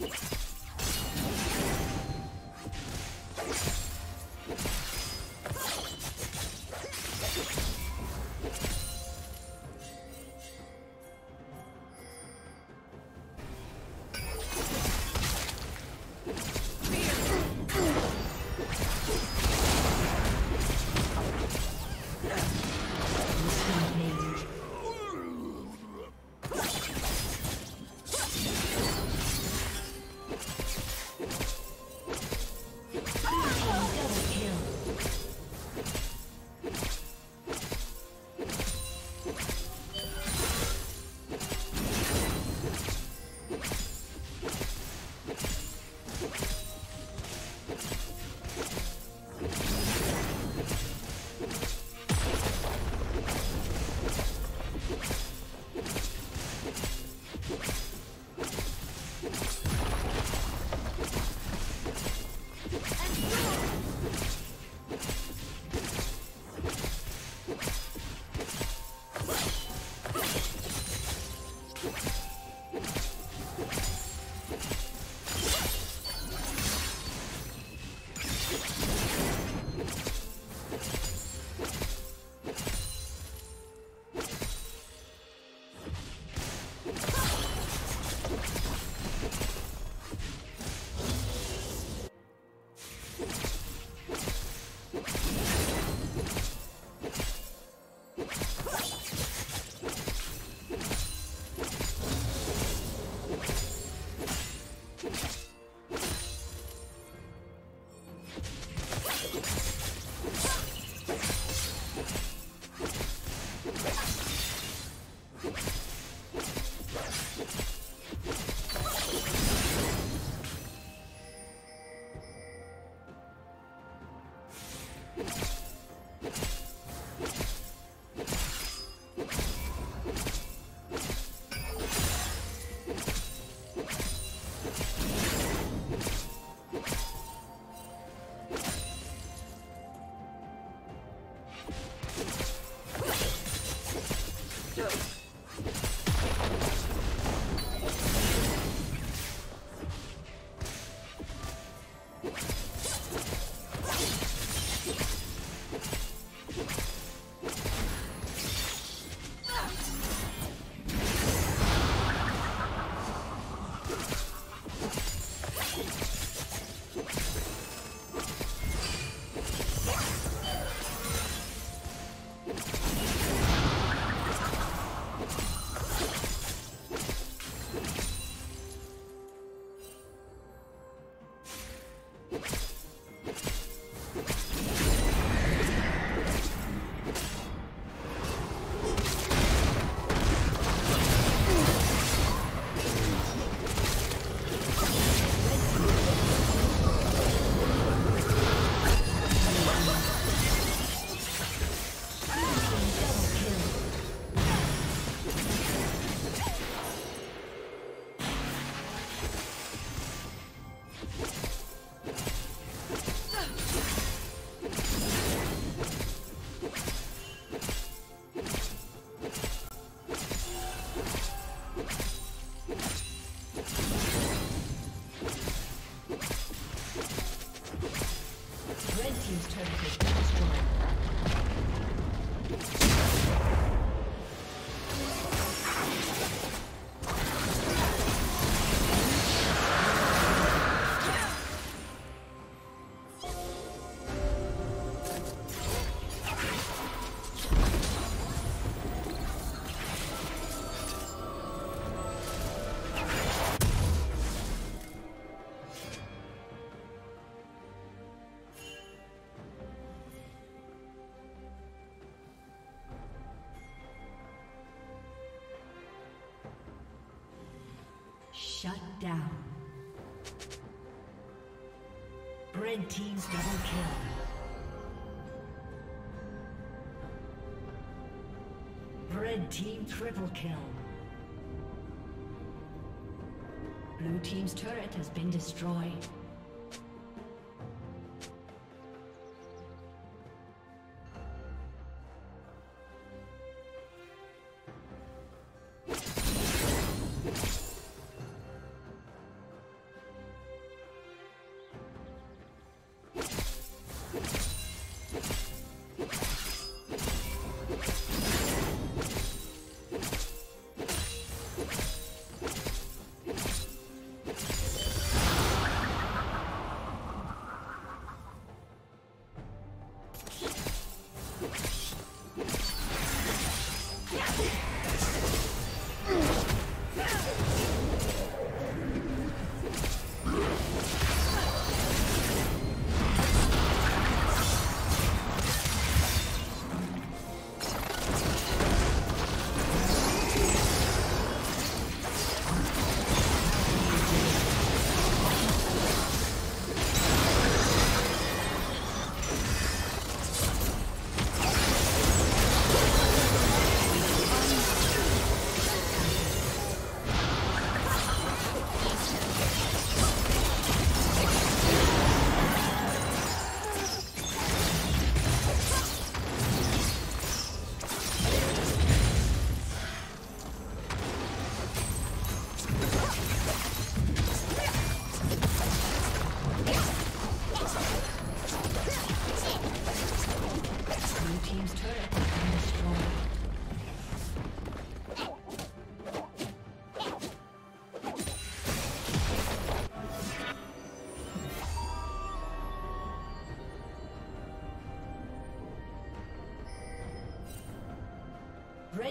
Let's go. Shut down. Red Team's double kill. Red Team triple kill. Blue Team's turret has been destroyed.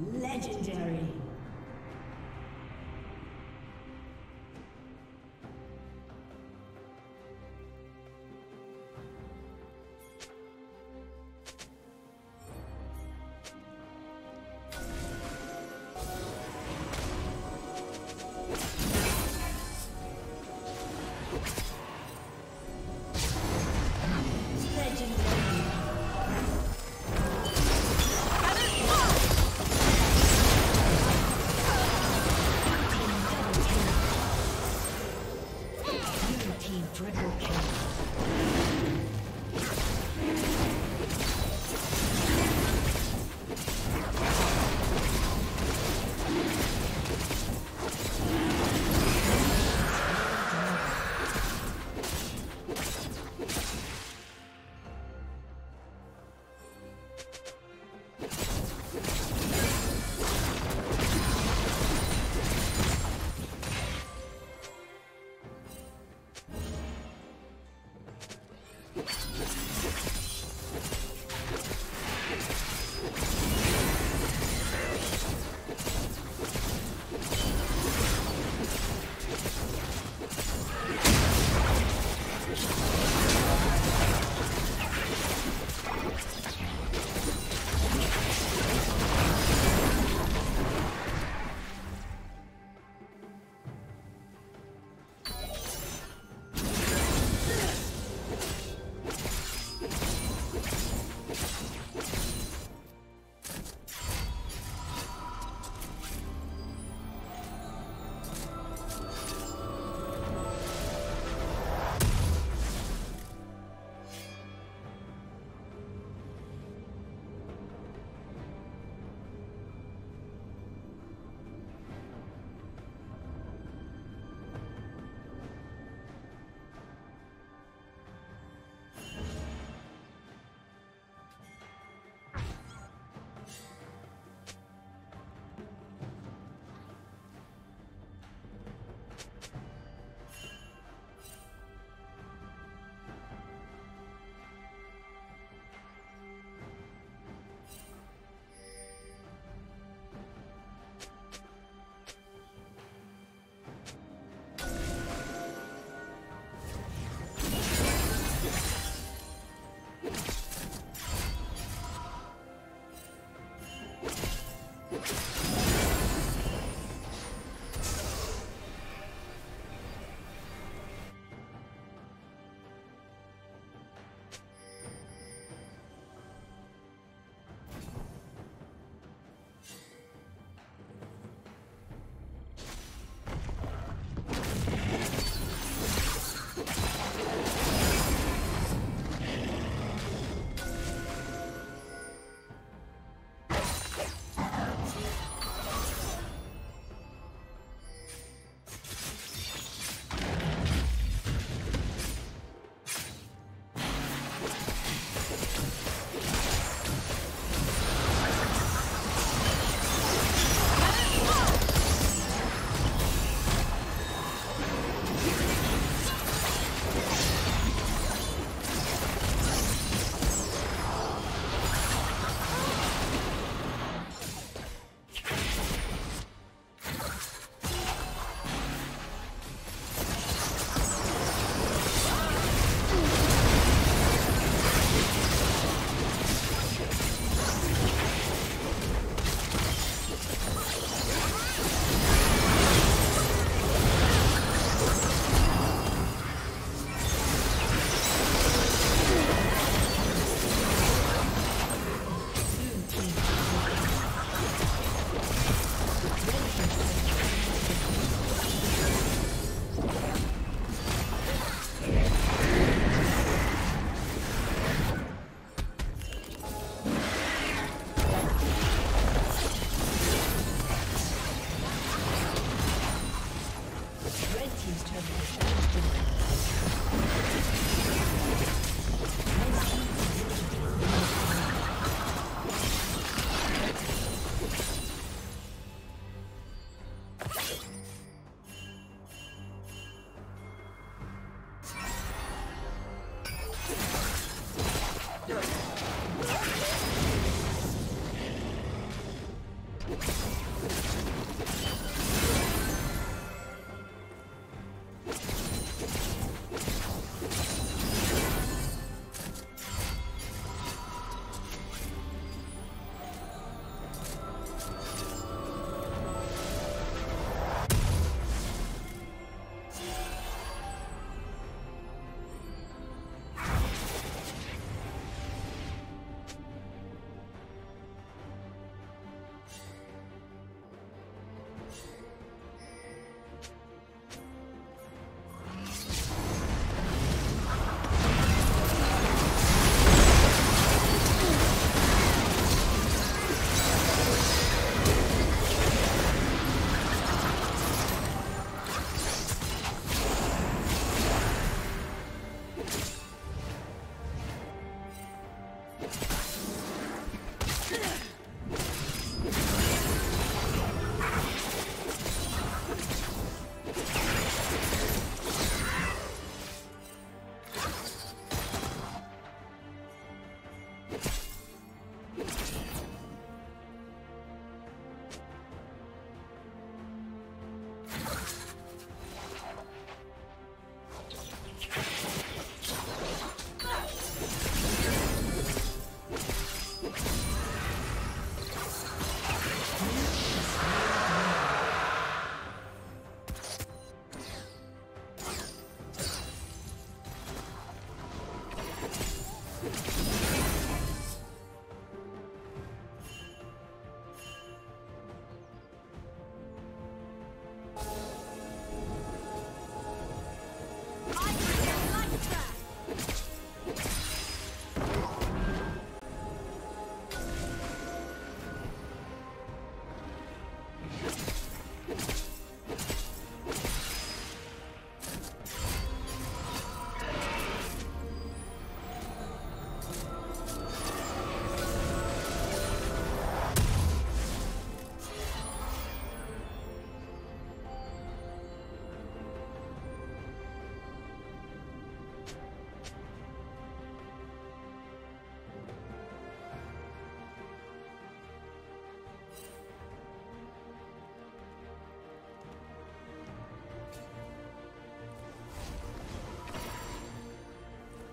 Legendary.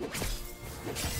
you